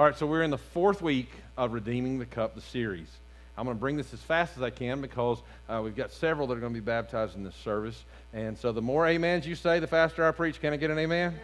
All right, so we're in the fourth week of Redeeming the Cup, the series. I'm going to bring this as fast as I can because uh, we've got several that are going to be baptized in this service. And so the more amens you say, the faster I preach. Can I get an amen?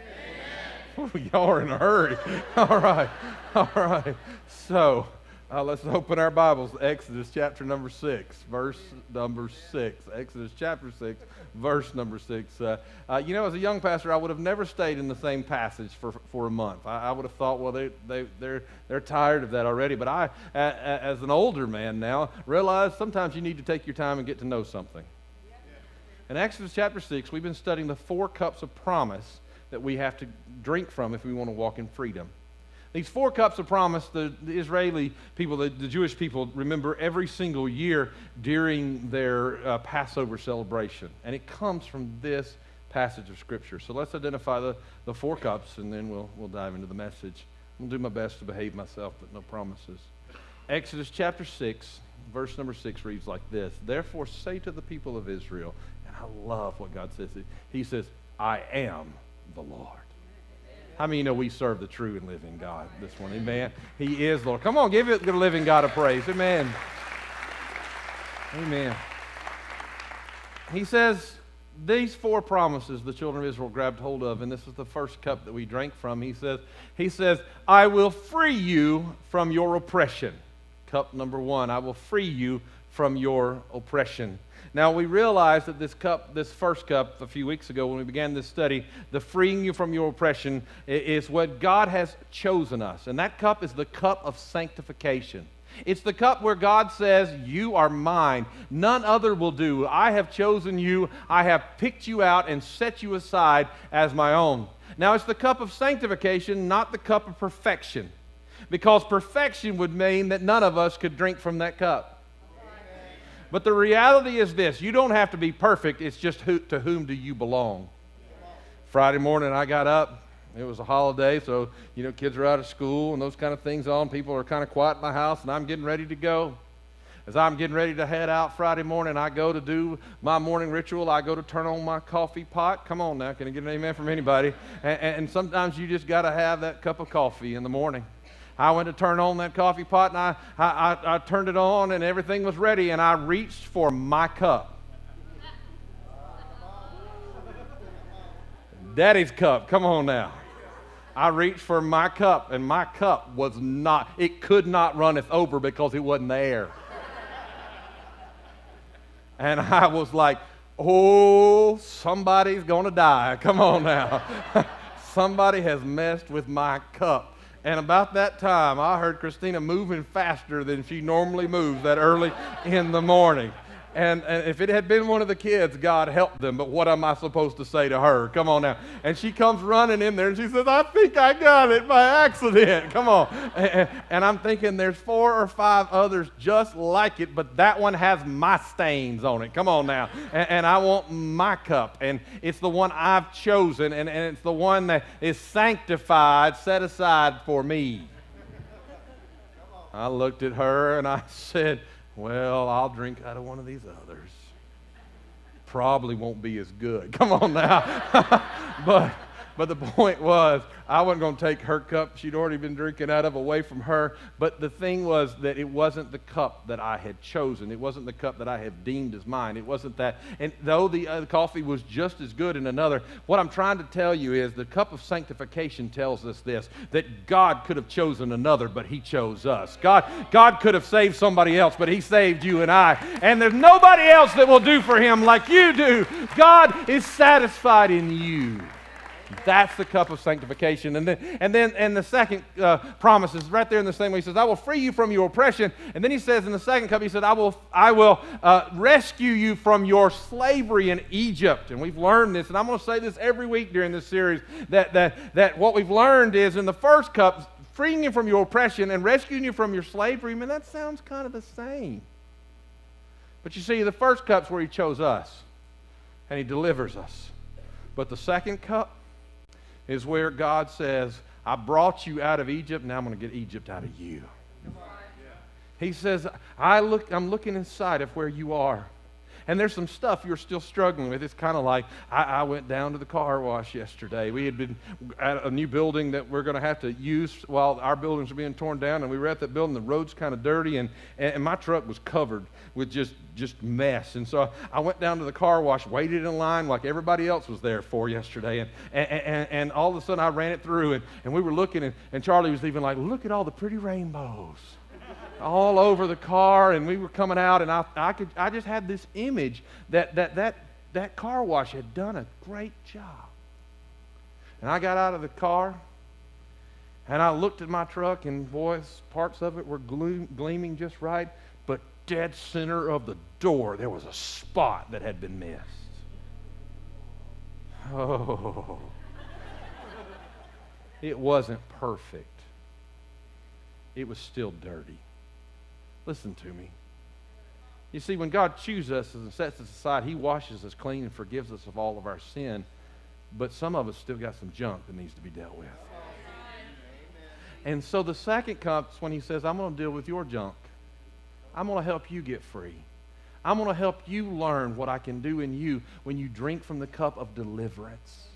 amen. Y'all are in a hurry. All right. All right. So uh, let's open our Bibles. Exodus chapter number 6, verse number 6. Exodus chapter 6, verse number 6. Uh, uh, you know, as a young pastor, I would have never stayed in the same passage for, for a month. I, I would have thought, well, they, they, they're, they're tired of that already. But I, a, a, as an older man now, realize sometimes you need to take your time and get to know something. In Exodus chapter 6, we've been studying the four cups of promise that we have to drink from if we want to walk in freedom. These four cups of promise, the, the Israeli people, the, the, Jewish people, remember every single year during their uh, Passover celebration. And it comes from this passage of Scripture. So let's identify the, the four cups and then we'll, we'll dive into the message. I'm going to do my best to behave myself, but no promises. Exodus chapter 6, verse number 6 reads like this Therefore say to the people of Israel, and I love what God says. He says, I am the Lord. How many know we serve the true and living God this morning? Amen. He is Lord. Come on, give it the living God a praise. Amen. Amen. He says, these four promises the children of Israel grabbed hold of, and this is the first cup that we drank from. He says, He says, I will free you from your oppression. Cup number one, I will free you from your oppression. Now, we realize that this cup, this first cup, a few weeks ago when we began this study, the freeing you from your oppression is what God has chosen us. And that cup is the cup of sanctification. It's the cup where God says, You are mine. None other will do. I have chosen you. I have picked you out and set you aside as my own. Now, it's the cup of sanctification, not the cup of perfection. Because perfection would mean that none of us could drink from that cup. But the reality is this you don't have to be perfect, it's just who, to whom do you belong. Friday morning, I got up. It was a holiday, so, you know, kids are out of school and those kind of things on. People are kind of quiet in my house, and I'm getting ready to go. As I'm getting ready to head out Friday morning, I go to do my morning ritual. I go to turn on my coffee pot. Come on now, can I get an amen from anybody? And, and sometimes you just got to have that cup of coffee in the morning. I went to turn on that coffee pot and I, I, I, I turned it on and everything was ready and I reached for my cup. Daddy's cup, come on now. I reached for my cup, and my cup was not, it could not runneth over because it wasn't there. and I was like, oh, somebody's gonna die. Come on now. Somebody has messed with my cup. And about that time, I heard Christina moving faster than she normally moves that early in the morning. And, and, if it had been one of the kids, God help them. But what am I supposed to say to her? Come on now. And she comes running in there and she says, I think I got it by accident. Come on. And, and I'm thinking there's four or five others just like it, but that one has my stains on it. Come on now. And, and I want my cup. And it's the one I've chosen, and, and it's the one that is sanctified, set aside for me. I looked at her and I said, well, I'll drink out of one of these others. Probably won't be as good. Come on now. but but the point was, I wasn't going to take her cup she'd already been drinking out of away from her. But the thing was that it wasn't the cup that I had chosen. It wasn't the cup that I had deemed as mine. It wasn't that. And though the uh, coffee was just as good in another, what I'm trying to tell you is the cup of sanctification tells us this that God could have chosen another, but He chose us. God, God could have saved somebody else, but He saved you and I. And there's nobody else that will do for Him like you do. God is satisfied in you. That's the cup of sanctification. And then, and then, and the second uh, promise is right there in the same way. He says, "I will free you from your oppression." And then he says in the second cup, he said, "I will, I will uh, rescue you from your slavery in Egypt." And we've learned this, and I'm going to say this every week during this series that that that what we've learned is in the first cup, freeing you from your oppression and rescuing you from your slavery. I mean, that sounds kind of the same. But you see, the first cup's where he chose us, and he delivers us. But the second cup is where God says, I brought you out of Egypt, now I'm going to get Egypt out of you. He says, I look, I'm looking inside of where you are. And there's some stuff you're still struggling with. It's kind of like I, I, went down to the car wash yesterday. We had been at a new building that we're going to have to use while our buildings are being torn down, and we were at that building. The road's kind of dirty, and, and my truck was covered with just just mess. And so I went down to the car wash, waited in line like everybody else was there for yesterday, and and, and, and all of a sudden I ran it through, and, and we were looking, and, and Charlie was even like, "Look at all the pretty rainbows." All over the car, and we were coming out, and I, I, could, I just had this image that, that, that that car wash had done a great job. And I got out of the car, and I looked at my truck, and boys, parts of it were gloom, gleaming just right, but dead center of the door, there was a spot that had been missed. Oh, it wasn't perfect. It was still dirty. Listen to me. You see, when God chooses us and sets us aside, He washes us clean and forgives us of all of our sin. But some of us still got some junk that needs to be dealt with. And so the second comes when He says, I'm going to deal with your junk. I'm going to help you get free. I'm going to help you learn what I can do in you when you drink from the cup of deliverance.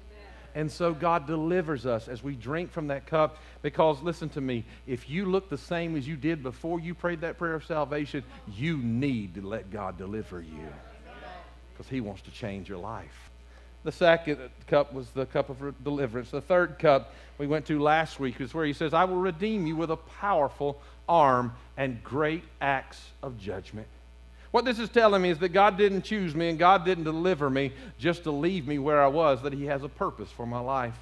And so God delivers us as we drink from that cup. Because listen to me, if you look the same as you did before you prayed that prayer of salvation, you need to let God deliver you. Because He wants to change your life. The second cup was the cup of deliverance. The third cup we went to last week is where He says, I will redeem you with a powerful arm and great acts of judgment. What this is telling me is that God didn't choose me and God didn't deliver me just to leave me where I was, that He has a purpose for my life.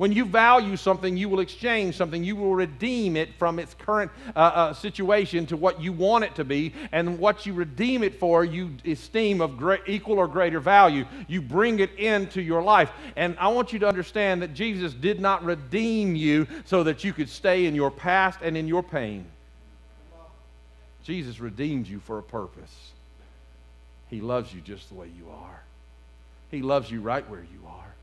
When you value something, you will exchange something. You will redeem it from its current uh, uh, situation to what you want it to be. And what you redeem it for, you esteem of great, equal or greater value. You bring it into your life. And I want you to understand that Jesus did not redeem you so that you could stay in your past and in your pain. Jesus redeemed you for a purpose. He loves you just the way you are. He loves you right where you are.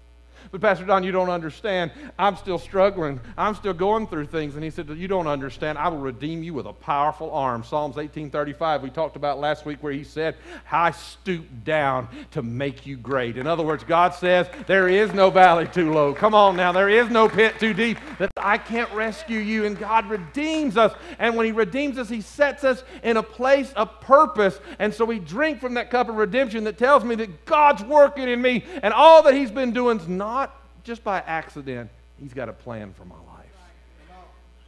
But Pastor Don, you don't understand. I'm still struggling. I'm still going through things. And he said, You don't understand. I will redeem you with a powerful arm. Psalms 18:35, we talked about last week where he said, I stoop down to make you great. In other words, God says, There is no valley too low. Come on now, there is no pit too deep that I can't rescue you. And God redeems us. And when he redeems us, he sets us in a place of purpose. And so we drink from that cup of redemption that tells me that God's working in me and all that he's been doing is not not just by accident. He's got a plan for my life.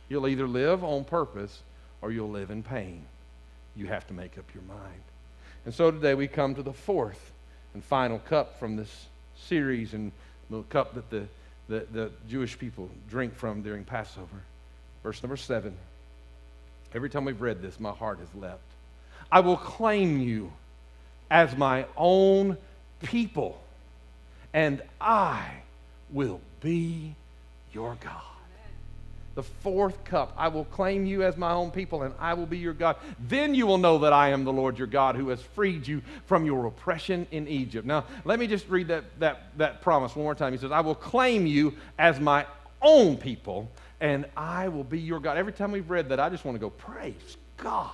You'll either live on purpose or you'll live in pain. You have to make up your mind. And so today we come to the fourth and final cup from this series and the cup that the, the, the Jewish people drink from during Passover. Verse number seven. Every time we've read this, my heart has leapt. I will claim you as my own people and I will be your God. The fourth cup, I will claim you as my own people, and I will be your God. Then you will know that I am the Lord your God who has freed you from your oppression in Egypt. Now, let me just read that, that, that promise one more time. He says, I will claim you as my own people, and I will be your God. Every time we've read that, I just want to go, Praise God.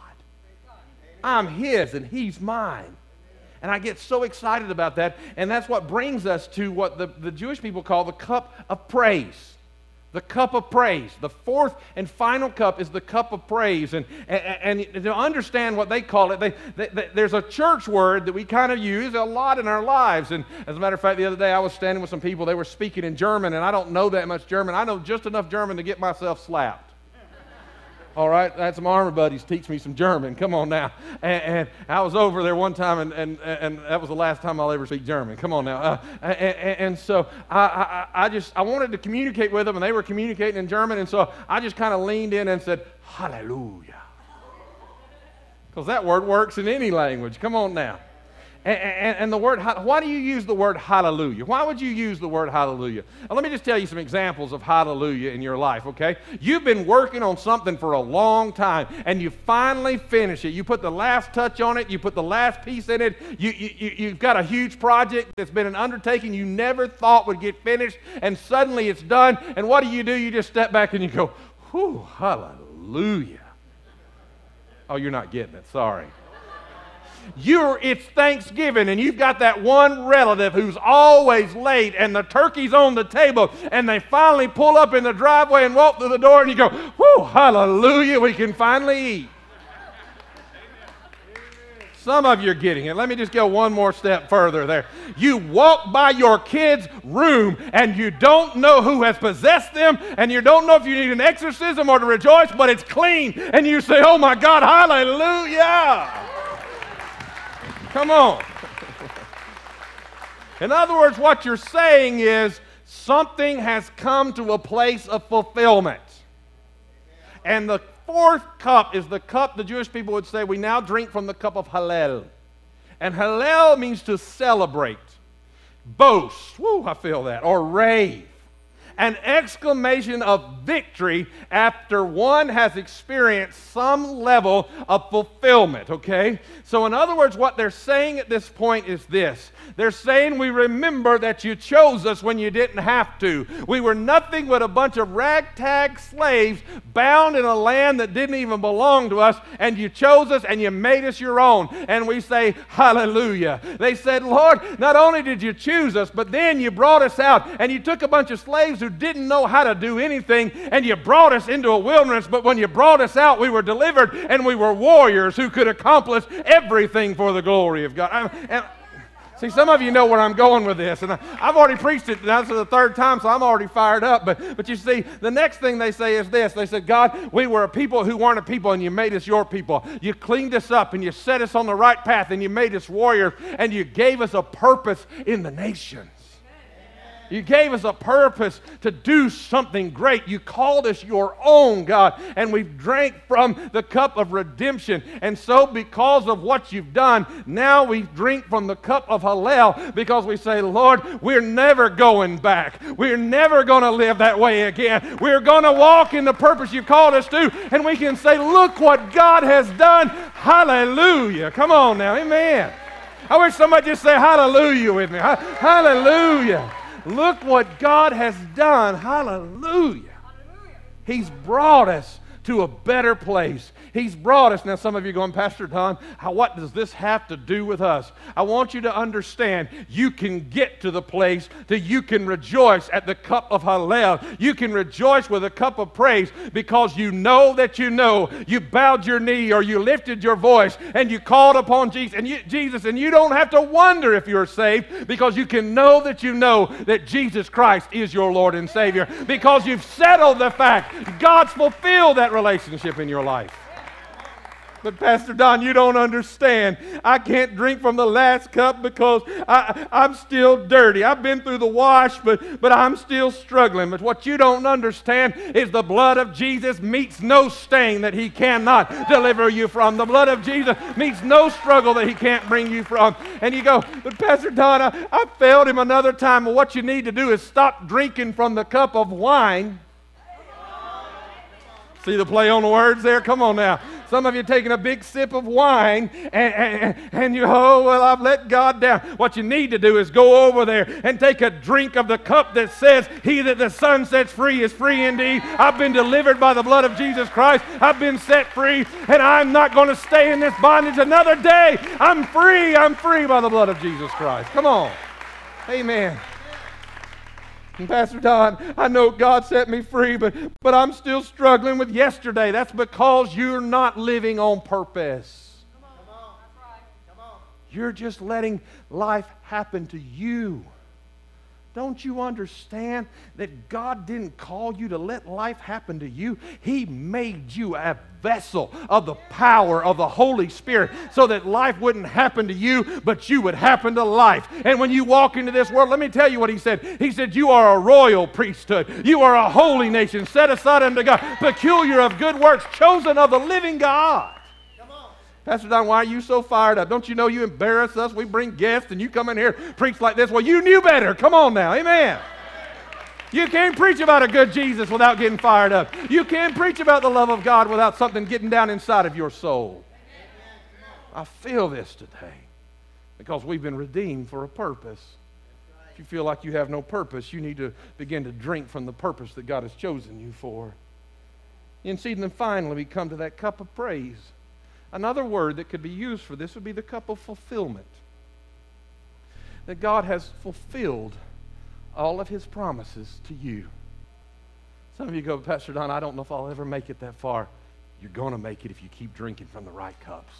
I'm His, and He's mine. And I get so excited about that. And that's what brings us to what the, the Jewish people call the cup of praise. The cup of praise. The fourth and final cup is the cup of praise. And, and, and to understand what they call it, they, they, they, there's a church word that we kind of use a lot in our lives. And as a matter of fact, the other day I was standing with some people, they were speaking in German, and I don't know that much German. I know just enough German to get myself slapped. All right, had some armor buddies teach me some German. Come on now. And, and I was over there one time, and, and, and that was the last time I'll ever speak German. Come on now. Uh, and, and, so I, I, I just I wanted to communicate with them, and they were communicating in German, and so I just kind of leaned in and said, Hallelujah. Because that word works in any language. Come on now. And, and, and, the word, why do you use the word hallelujah? Why would you use the word hallelujah? Now, let me just tell you some examples of hallelujah in your life, okay? You've been working on something for a long time and you finally finish it. You put the last touch on it, you put the last piece in it. You, you, you've got a huge project that's been an undertaking you never thought would get finished, and suddenly it's done. And what do you do? You just step back and you go, whew, hallelujah. Oh, you're not getting it. Sorry. You're, it's Thanksgiving and you've got that one relative who's always late and the turkey's on the table and they finally pull up in the driveway and walk through the door and you go, whoo, hallelujah, we can finally eat. Some of you are getting it. Let me just go one more step further there. You walk by your kid's room and you don't know who has possessed them, and you don't know if you need an exorcism or to rejoice, but it's clean. And you say, Oh my God, hallelujah. Come on. In other words, what you're saying is something has come to a place of fulfillment. And the fourth cup is the cup the Jewish people would say, we now drink from the cup of Hallel. And Hallel means to celebrate, boast, woo, I feel that, or rave an exclamation of victory after one has experienced some level of fulfillment, okay? So, in other words, what they're saying at this point is this they're saying, We remember that you chose us when you didn't have to. We were nothing but a bunch of ragtag slaves bound in a land that didn't even belong to us, and you chose us and you made us your own. And we say, Hallelujah. They said, Lord, not only did you choose us, but then you brought us out and you took a bunch of slaves who didn't know how to do anything, and you brought us into a wilderness. But when you brought us out, we were delivered, and we were warriors who could accomplish everything for the glory of God. And, See, some of you know where I'm going with this, and I, have already preached it. That's the third time, so I'm already fired up. But, but you see, the next thing they say is this They said, God, we were a people who weren't a people, and you made us your people. You cleaned us up, and you set us on the right path, and you made us warriors, and you gave us a purpose in the nation. You gave us a purpose to do something great. You called us your own, God, and we've drank from the cup of redemption. And so, because of what you've done, now we drink from the cup of Hallel because we say, Lord, we're never going back. We're never going to live that way again. We're going to walk in the purpose you've called us to, and we can say, Look what God has done. Hallelujah. Come on now. Amen. I wish somebody just say hallelujah with me. Hallelujah. Look what God has done. Hallelujah. Hallelujah. He's brought us to a better place. He's brought us. Now, some of you going, Pastor Don, how, what does this have to do with us? I want you to understand you can get to the place that you can rejoice at the cup of Hallel. You can rejoice with a cup of praise because you know that you know you bowed your knee or you lifted your voice and you called upon Jesus and you, Jesus, and you don't have to wonder if you're saved because you can know that you know that Jesus Christ is your Lord and Savior because you've settled the fact God's fulfilled that relationship in your life. But, Pastor Don, you don't understand. I can't drink from the last cup because I, I'm still dirty. I've been through the wash, but, but I'm still struggling. But what you don't understand is the blood of Jesus meets no stain that he cannot deliver you from. The blood of Jesus meets no struggle that he can't bring you from. And you go, but Pastor Don, I, I failed him another time. Well, what you need to do is stop drinking from the cup of wine. See the play on the words there? Come on now. Some of you taking a big sip of wine and, and, and, you, oh, well, I've let God down. What you need to do is go over there and take a drink of the cup that says, He that the Son sets free is free indeed. I've been delivered by the blood of Jesus Christ. I've been set free, and I'm not going to stay in this bondage another day. I'm free. I'm free by the blood of Jesus Christ. Come on. Amen. And Pastor Don, I know God set me free, but, but I'm still struggling with yesterday. That's because you're not living on purpose. Come on. Come on. You're just letting life happen to you. Don't you understand that God didn't call you to let life happen to you? He made you a vessel of the power of the Holy Spirit so that life wouldn't happen to you, but you would happen to life. And when you walk into this world, let me tell you what He said. He said, You are a royal priesthood, you are a holy nation, set aside unto God, peculiar of good works, chosen of the living God. Pastor Don, why are you so fired up? Don't you know you embarrass us? We bring guests and you come in here preach like this. Well, you knew better. Come on now. Amen. You can't preach about a good Jesus without getting fired up. You can't preach about the love of God without something getting down inside of your soul. I feel this today because we've been redeemed for a purpose. If you feel like you have no purpose, you need to begin to drink from the purpose that God has chosen you for. And see, then finally we come to that cup of praise. Another word that could be used for this would be the cup of fulfillment. That God has fulfilled all of his promises to you. Some of you go, Pastor Don, I don't know if I'll ever make it that far. You're going to make it if you keep drinking from the right cups.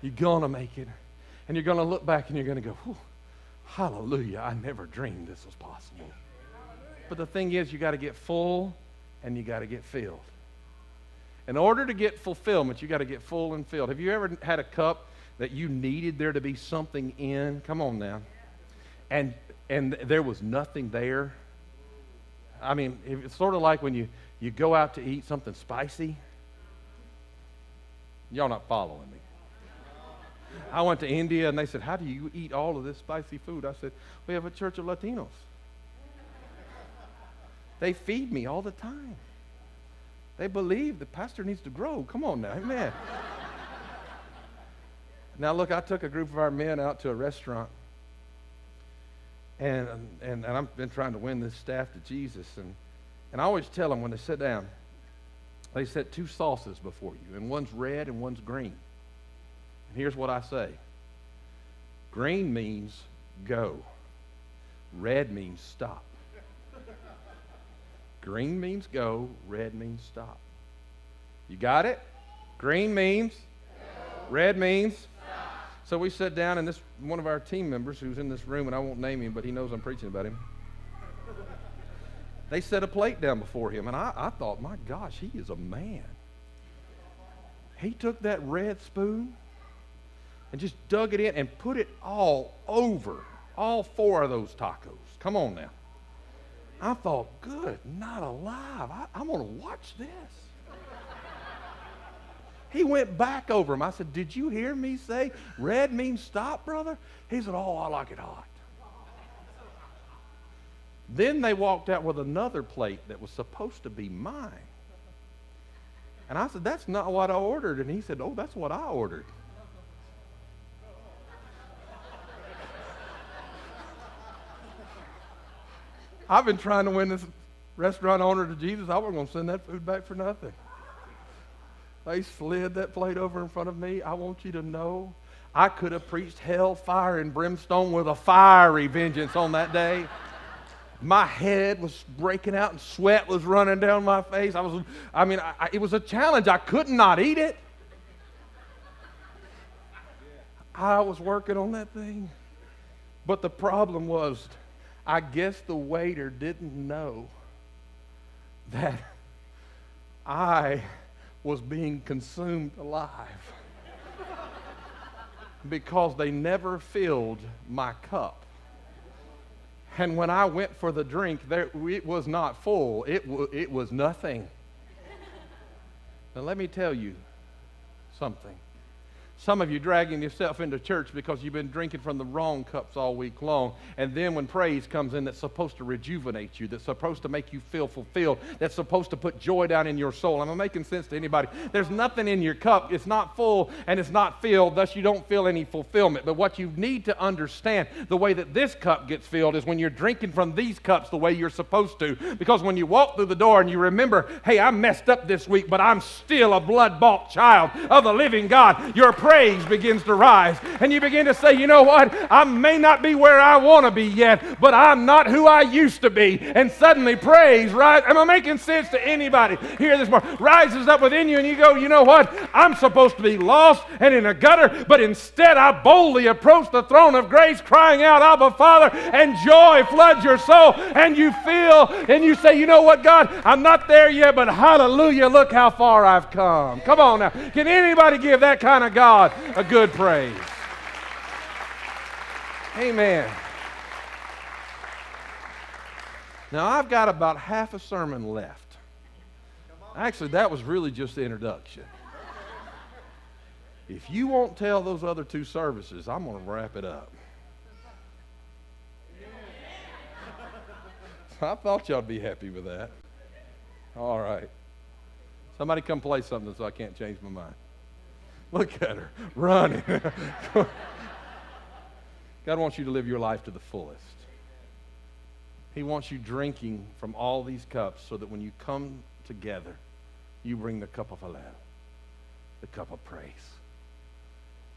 You're going to make it. And you're going to look back and you're going to go, hallelujah, I never dreamed this was possible. But the thing is, you got to get full and you got to get filled. In order to get fulfillment, you got to get full and filled. Have you ever had a cup that you needed there to be something in? Come on now. And and there was nothing there. I mean, it's sort of like when you, you go out to eat something spicy. Y'all not following me. I went to India and they said, How do you eat all of this spicy food? I said, We have a church of Latinos. They feed me all the time. They believe the pastor needs to grow. Come on now, amen. now, look, I took a group of our men out to a restaurant and, and, and I've been trying to win this staff to Jesus. And, and I always tell them when they sit down, they set two sauces before you, and one's red and one's green. And here's what I say green means go, red means stop. Green means go, red means stop. You got it? Green means, go. red means, stop. so we sat down, and this one of our team members who's in this room, and I won't name him, but he knows I'm preaching about him. They set a plate down before him, and I, I thought, my gosh, he is a man. He took that red spoon and just dug it in and put it all over all four of those tacos. Come on now. I thought, good, not alive. I, I'm going to watch this. He went back over him. I said, Did you hear me say red means stop, brother? He said, Oh, I like it hot. Then they walked out with another plate that was supposed to be mine. And I said, That's not what I ordered. And he said, Oh, that's what I ordered. I've been trying to win this restaurant owner to Jesus. I wasn't going to send that food back for nothing. They slid that plate over in front of me. I want you to know I could have preached hell, fire, and brimstone with a fiery vengeance on that day. My head was breaking out and sweat was running down my face. I was, I mean, I, it was a challenge. I could not eat it. I was working on that thing. But the problem was, I guess the waiter didn't know that I was being consumed alive because they never filled my cup. And when I went for the drink, there, it was not full, it, it was nothing. Now, let me tell you something. Some of you dragging yourself into church because you've been drinking from the wrong cups all week long. And then when praise comes in, that's supposed to rejuvenate you, that's supposed to make you feel fulfilled, that's supposed to put joy down in your soul. Am I making sense to anybody? There's nothing in your cup. It's not full and it's not filled, thus you don't feel any fulfillment. But what you need to understand, the way that this cup gets filled is when you're drinking from these cups the way you're supposed to. Because when you walk through the door and you remember, hey, I messed up this week, but I'm still a blood bought child of the living God, your praise begins to rise. And you begin to say, you know what? I may not be where I want to be yet, but I'm not who I used to be. And suddenly praise, right? Am I making sense to anybody here this morning? Rises up within you and you go, you know what? I'm supposed to be lost and in a gutter, but instead I boldly approach the throne of grace, crying out, Abba, Father, and joy floods your soul. And you feel and you say, you know what, God? I'm not there yet, but hallelujah, look how far I've come. Come on now. Can anybody give that kind of God a good praise. Amen. Now, I've got about half a sermon left. Actually, that was really just the introduction. If you won't tell those other two services, I'm going to wrap it up. I thought y'all'd be happy with that. All right. Somebody come play something so I can't change my mind. Look at her running. God wants you to live your life to the fullest. He wants you drinking from all these cups so that when you come together, you bring the cup of Hallel. the cup of praise.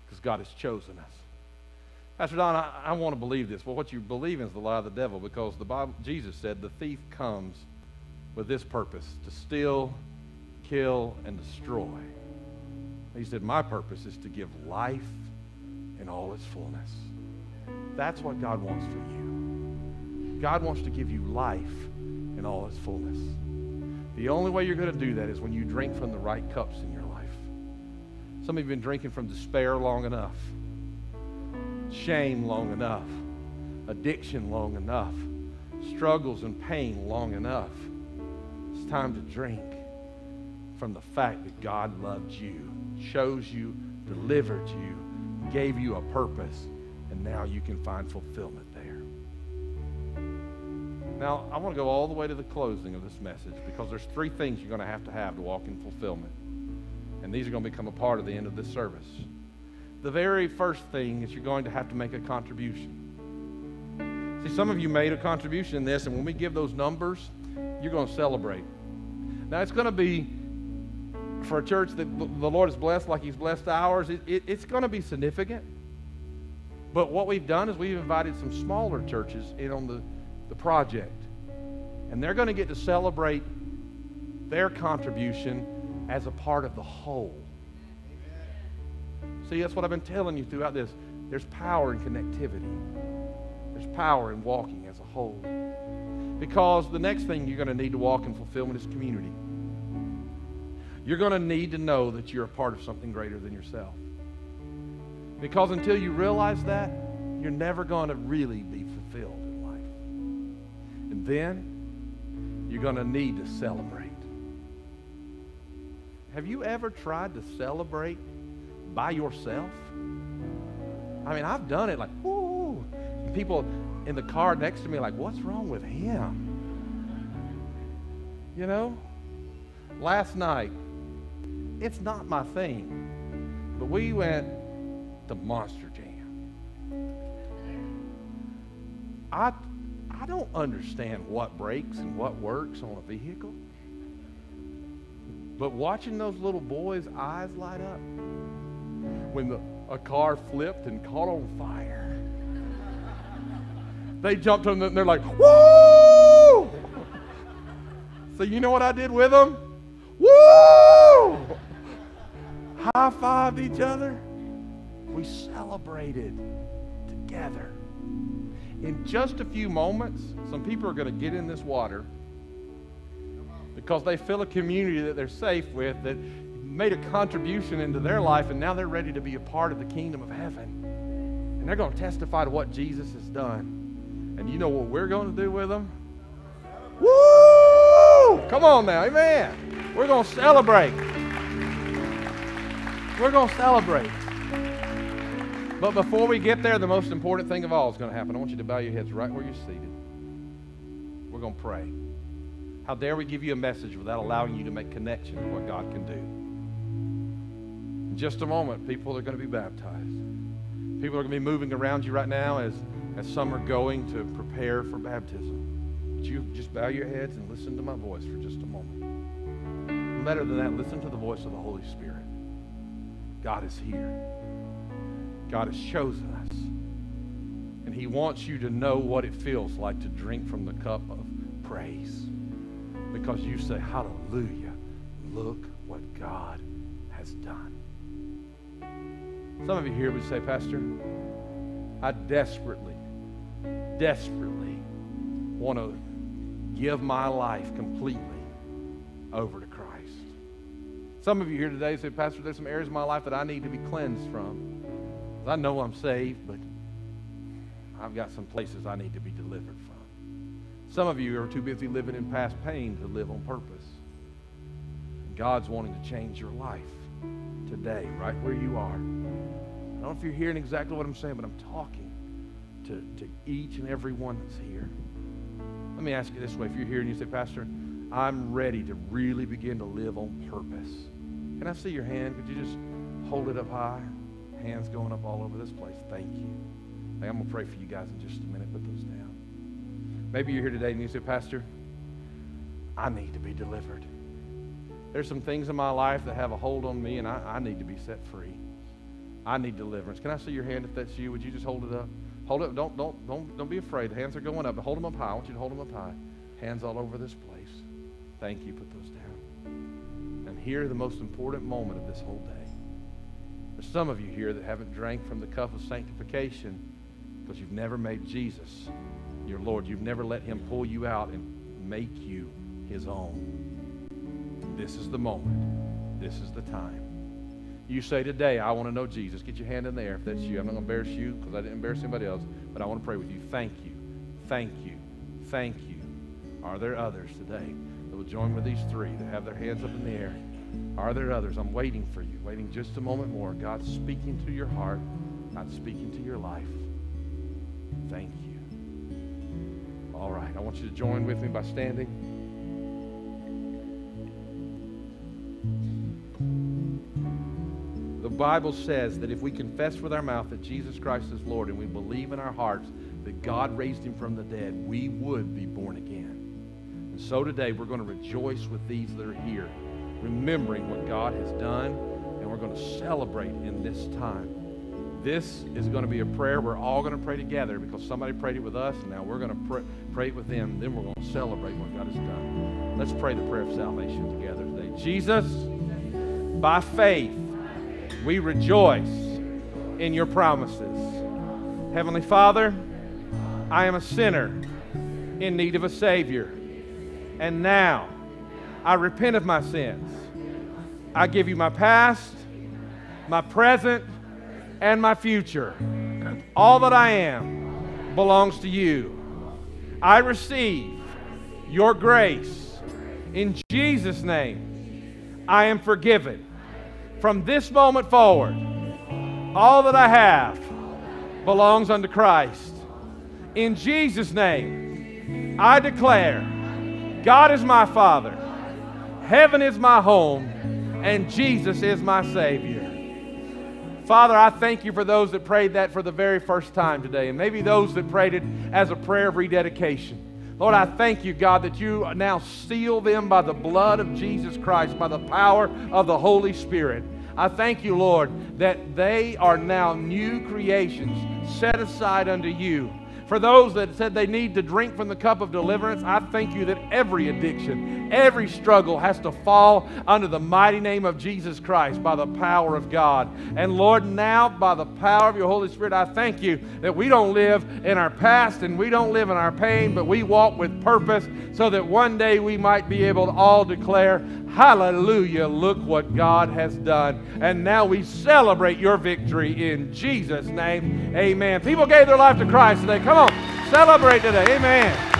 Because God has chosen us. Pastor Don, I, I want to believe this. Well, what you believe in is the lie of the devil because the Bible, Jesus said the thief comes with this purpose to steal, kill, and destroy. He said, My purpose is to give life in all its fullness. That's what God wants for you. God wants to give you life in all its fullness. The only way you're going to do that is when you drink from the right cups in your life. Some of you have been drinking from despair long enough, shame long enough, addiction long enough, struggles and pain long enough. It's time to drink from the fact that God loved you, chose you, delivered you, gave you a purpose, and now you can find fulfillment there. Now, I want to go all the way to the closing of this message because there's three things you're going to have to have to walk in fulfillment. And these are going to become a part of the end of this service. The very first thing is you're going to have to make a contribution. See, some of you made a contribution in this, and when we give those numbers, you're going to celebrate. Now, it's going to be for a church that the Lord has blessed like He's blessed ours, it, it, it's going to be significant. But what we've done is we've invited some smaller churches in on the, the project. And they're going to get to celebrate their contribution as a part of the whole. See, that's what I've been telling you throughout this. There's power in connectivity, there's power in walking as a whole. Because the next thing you're going to need to walk in fulfillment is community. You're going to need to know that you're a part of something greater than yourself. Because until you realize that, you're never going to really be fulfilled in life. And then you're going to need to celebrate. Have you ever tried to celebrate by yourself? I mean, I've done it like, whoo. People in the car next to me like, what's wrong with him? You know? Last night, it's not my thing, but we went to Monster Jam. I, I don't understand what breaks and what works on a vehicle. But watching those little boys' eyes light up when the, a car flipped and caught on fire, they jumped on them and they're like, woo! So you know what I did with them? Woo! High fived each other. We celebrated together. In just a few moments, some people are going to get in this water because they feel a community that they're safe with, that made a contribution into their life, and now they're ready to be a part of the kingdom of heaven. And they're going to testify to what Jesus has done. And you know what we're going to do with them? Woo! Come on now, amen. We're going to celebrate. We're going to celebrate. But before we get there, the most important thing of all is going to happen. I want you to bow your heads right where you're seated. We're going to pray. How dare we give you a message without allowing you to make connection with what God can do? In just a moment, people are going to be baptized. People are going to be moving around you right now as, as some are going to prepare for baptism. But you just bow your heads and listen to my voice for just a moment. Better than that, listen to the voice of the Holy Spirit. God is here. God has chosen us. And He wants you to know what it feels like to drink from the cup of praise because you say, Hallelujah, look what God has done. Some of you here would say, Pastor, I desperately, desperately want to give my life completely over to Christ. Some of you here today say, Pastor, there's some areas of my life that I need to be cleansed from. I know I'm saved, but I've got some places I need to be delivered from. Some of you are too busy living in past pain to live on purpose. God's wanting to change your life today, right where you are. I don't know if you're hearing exactly what I'm saying, but I'm talking to, to each and every one that's here. Let me ask you this way. If you're here and you say, Pastor, I'm ready to really begin to live on purpose. Can I see your hand? Could you just hold it up high? Hands going up all over this place. Thank you. Hey, I'm going to pray for you guys in just a minute. Put those down. Maybe you're here today and you say, Pastor, I need to be delivered. there's some things in my life that have a hold on me and I, I need to be set free. I need deliverance. Can I see your hand if that's you? Would you just hold it up? Hold it. Don't, don't, don't, don't be afraid. The hands are going up. But hold them up high. I want you to hold them up high. Hands all over this place. Thank you. Put those down. Here, the most important moment of this whole day. There's some of you here that haven't drank from the cup of sanctification because you've never made Jesus your Lord. You've never let Him pull you out and make you His own. This is the moment. This is the time. You say today, I want to know Jesus. Get your hand in the air if that's you. I'm not going to embarrass you because I didn't embarrass anybody else, but I want to pray with you. Thank you. Thank you. Thank you. Are there others today that will join with these three that have their hands up in the air? Are there others? I'm waiting for you, waiting just a moment more. God's speaking to your heart, not speaking to your life. Thank you. All right, I want you to join with me by standing. The Bible says that if we confess with our mouth that Jesus Christ is Lord and we believe in our hearts that God raised him from the dead, we would be born again. And so today we're going to rejoice with these that are here, remembering what God has done, and we're going to celebrate in this time. This is going to be a prayer we're all going to pray together because somebody prayed it with us, and now we're going to pray, pray it with them. Then we're going to celebrate what God has done. Let's pray the prayer of salvation together today. Jesus, by faith, we rejoice in your promises. Heavenly Father, I am a sinner in need of a Savior. And now I repent of my sins. I give you my past, my present, and my future. All that I am belongs to you. I receive your grace. In Jesus' name, I am forgiven. From this moment forward, all that I have belongs unto Christ. In Jesus' name, I declare God is my Father, heaven is my home, and Jesus is my Savior. Father, I thank you for those that prayed that for the very first time today, and maybe those that prayed it as a prayer of rededication. Lord, I thank you, God, that you now seal them by the blood of Jesus Christ, by the power of the Holy Spirit. I thank you, Lord, that they are now new creations set aside unto you. For those that said they need to drink from the cup of deliverance, I thank you that every addiction, every struggle has to fall under the mighty name of Jesus Christ by the power of God. And Lord, now by the power of your Holy Spirit, I thank you that we don't live in our past and we don't live in our pain, but we walk with purpose so that one day we might be able to all declare, Hallelujah, look what God has done. And now we celebrate your victory in Jesus' name. Amen. People gave their life to Christ today. Come on, celebrate today. Amen.